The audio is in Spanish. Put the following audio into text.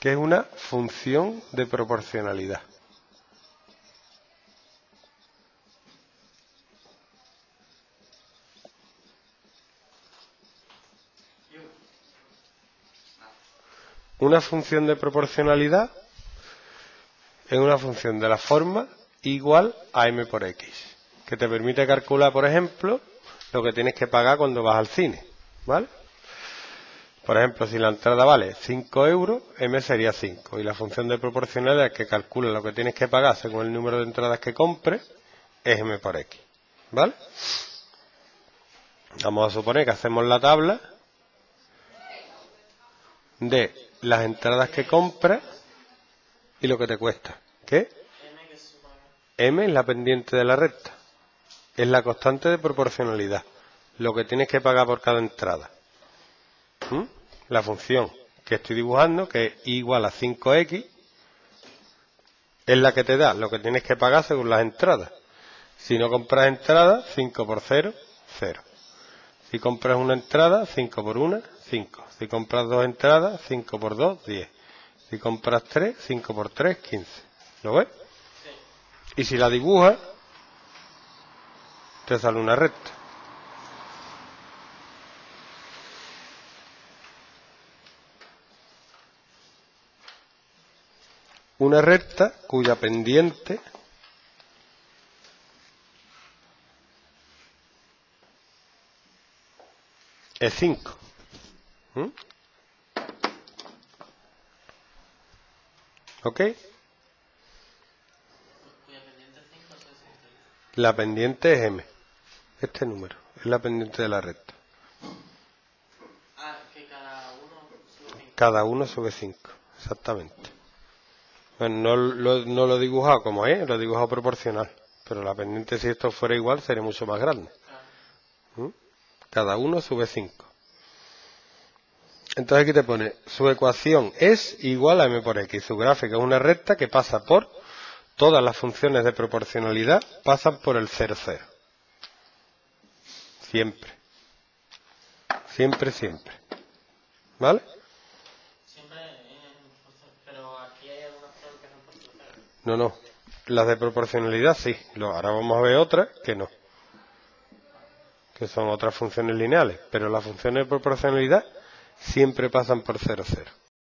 que es una función de proporcionalidad. Una función de proporcionalidad es una función de la forma igual a m por x, que te permite calcular, por ejemplo, lo que tienes que pagar cuando vas al cine, ¿vale? Por ejemplo, si la entrada vale 5 euros, m sería 5. Y la función de proporcionalidad que calcula lo que tienes que pagar según el número de entradas que compres es m por x, ¿vale? Vamos a suponer que hacemos la tabla de las entradas que compras y lo que te cuesta. ¿Qué? M es la pendiente de la recta. Es la constante de proporcionalidad. Lo que tienes que pagar por cada entrada. ¿Mm? La función que estoy dibujando, que es igual a 5x, es la que te da lo que tienes que pagar según las entradas. Si no compras entradas, 5 por 0, 0. Si compras una entrada, 5 por 1, 5. Si compras dos entradas, 5 por 2, 10. Si compras 3, 5 por 3, 15. ¿Lo ves? Y si la dibujas, te sale una recta. Una recta cuya pendiente es 5. ¿Mm? ¿Ok? La pendiente es M. Este número es la pendiente de la recta. Ah, que cada uno sube 5. Cada uno sube 5. Exactamente. Bueno, no, lo, no lo he dibujado como es, lo he dibujado proporcional. Pero la pendiente, si esto fuera igual, sería mucho más grande. ¿Mm? Cada uno sube 5. Entonces aquí te pone, su ecuación es igual a m por x. Su gráfica es una recta que pasa por todas las funciones de proporcionalidad, pasan por el 0, 0. Siempre. Siempre, siempre. ¿Vale? Siempre en función- Pero aquí hay algunas pruebas que no han puesto cero. No, no. Las de proporcionalidad sí. Ahora vamos a ver otras que no. Que son otras funciones lineales. Pero las funciones de proporcionalidad siempre pasan por 0, 0.